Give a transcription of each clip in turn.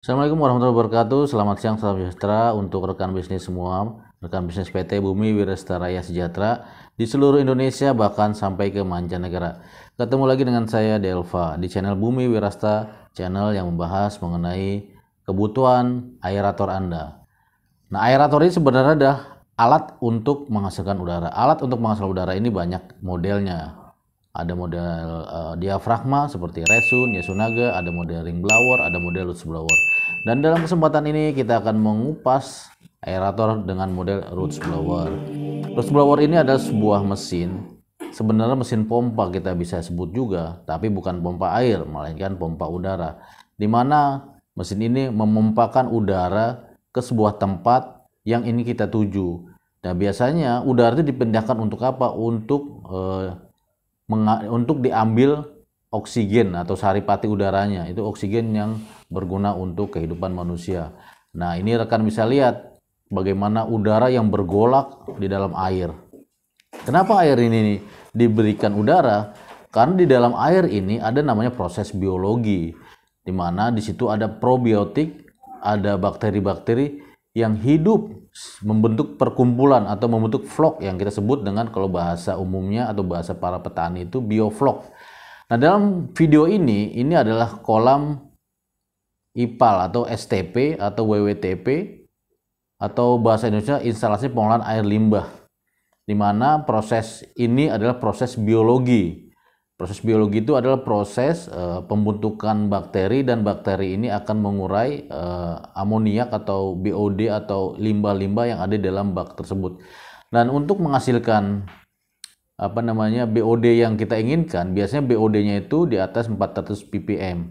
Assalamualaikum warahmatullahi wabarakatuh. Selamat siang, salam sejahtera untuk rekan bisnis semua, rekan bisnis PT Bumi Wirasta Raya Sejahtera di seluruh Indonesia bahkan sampai ke mancanegara. Ketemu lagi dengan saya Delva di channel Bumi Wirasta, channel yang membahas mengenai kebutuhan aerator Anda. Nah, aerator ini sebenarnya adalah alat untuk menghasilkan udara. Alat untuk menghasilkan udara ini banyak modelnya ada model uh, diafragma seperti Resun, Yasunaga, ada model ring blower, ada model roots blower. Dan dalam kesempatan ini kita akan mengupas aerator dengan model roots blower. Roots blower ini adalah sebuah mesin, sebenarnya mesin pompa kita bisa sebut juga, tapi bukan pompa air, melainkan pompa udara. Di mana mesin ini memompakan udara ke sebuah tempat yang ini kita tuju. Nah biasanya udara itu dipindahkan untuk apa? Untuk uh, untuk diambil oksigen atau saripati udaranya itu oksigen yang berguna untuk kehidupan manusia. Nah ini rekan bisa lihat bagaimana udara yang bergolak di dalam air. Kenapa air ini diberikan udara? Karena di dalam air ini ada namanya proses biologi, di mana di situ ada probiotik, ada bakteri-bakteri yang hidup membentuk perkumpulan atau membentuk vlog yang kita sebut dengan kalau bahasa umumnya atau bahasa para petani itu biovlog. Nah, dalam video ini ini adalah kolam IPAL atau STP atau WWTP atau bahasa Indonesia instalasi pengolahan air limbah di mana proses ini adalah proses biologi Proses biologi itu adalah proses uh, pembentukan bakteri dan bakteri ini akan mengurai uh, amoniak atau BOD atau limbah-limbah yang ada dalam bak tersebut. Dan untuk menghasilkan apa namanya BOD yang kita inginkan, biasanya BOD-nya itu di atas 400 ppm.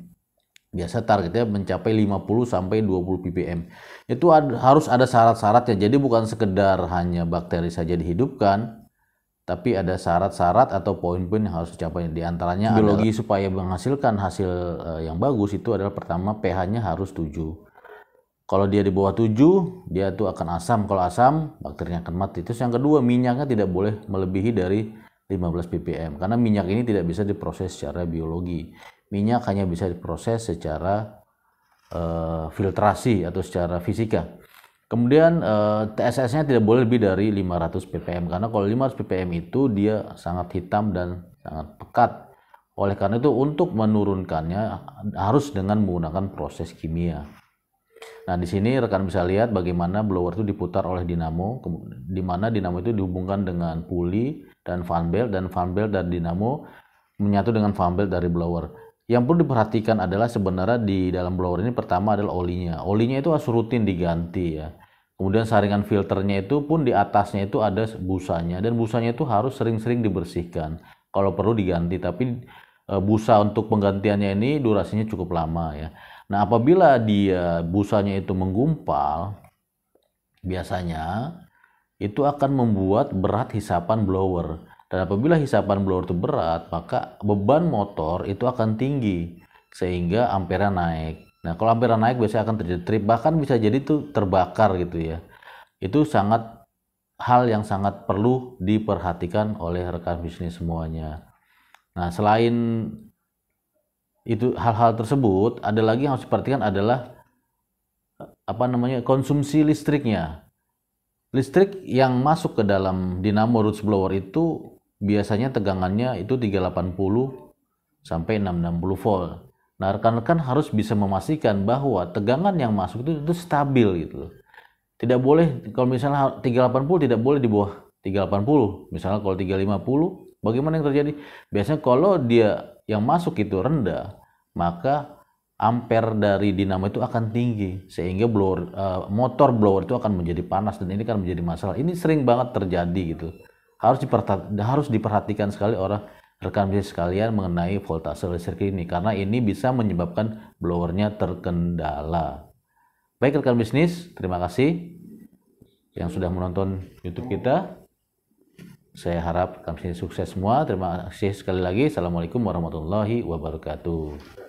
Biasa targetnya mencapai 50 sampai 20 ppm. Itu ad, harus ada syarat-syaratnya. Jadi bukan sekedar hanya bakteri saja dihidupkan, tapi ada syarat-syarat atau poin-poin yang harus dicapai. Di antaranya biologi supaya menghasilkan hasil uh, yang bagus itu adalah pertama pH-nya harus 7. Kalau dia di bawah 7, dia itu akan asam. Kalau asam, bakterinya akan mati. Terus yang kedua, minyaknya tidak boleh melebihi dari 15 ppm karena minyak ini tidak bisa diproses secara biologi. Minyak hanya bisa diproses secara uh, filtrasi atau secara fisika. Kemudian eh, TSS-nya tidak boleh lebih dari 500 ppm karena kalau 500 ppm itu dia sangat hitam dan sangat pekat. Oleh karena itu untuk menurunkannya harus dengan menggunakan proses kimia. Nah, di sini rekan bisa lihat bagaimana blower itu diputar oleh dinamo, di mana dinamo itu dihubungkan dengan puli dan fan belt dan fan belt dan dinamo menyatu dengan fan belt dari blower. Yang perlu diperhatikan adalah sebenarnya di dalam blower ini pertama adalah olinya. Olinya itu harus rutin diganti ya. Kemudian saringan filternya itu pun di atasnya itu ada busanya dan busanya itu harus sering-sering dibersihkan. Kalau perlu diganti, tapi e, busa untuk penggantiannya ini durasinya cukup lama ya. Nah, apabila dia busanya itu menggumpal, biasanya itu akan membuat berat hisapan blower. Dan apabila hisapan blower itu berat, maka beban motor itu akan tinggi sehingga ampere naik. Nah, kalau ampere naik biasanya akan terjadi trip, bahkan bisa jadi itu terbakar gitu ya. Itu sangat hal yang sangat perlu diperhatikan oleh rekan bisnis semuanya. Nah, selain itu hal-hal tersebut, ada lagi yang harus diperhatikan adalah apa namanya konsumsi listriknya. Listrik yang masuk ke dalam dinamo roots blower itu biasanya tegangannya itu 380 sampai 660 volt. Nah, rekan-rekan harus bisa memastikan bahwa tegangan yang masuk itu, itu stabil gitu. Tidak boleh kalau misalnya 380 tidak boleh di bawah 380. Misalnya kalau 350, bagaimana yang terjadi? Biasanya kalau dia yang masuk itu rendah, maka ampere dari dinamo itu akan tinggi sehingga blower uh, motor blower itu akan menjadi panas dan ini kan menjadi masalah. Ini sering banget terjadi gitu harus diperhatikan, harus diperhatikan sekali orang rekan bisnis sekalian mengenai voltase listrik ini karena ini bisa menyebabkan blowernya terkendala. Baik rekan bisnis, terima kasih yang sudah menonton YouTube kita. Saya harap bisnis sukses semua. Terima kasih sekali lagi. Assalamualaikum warahmatullahi wabarakatuh.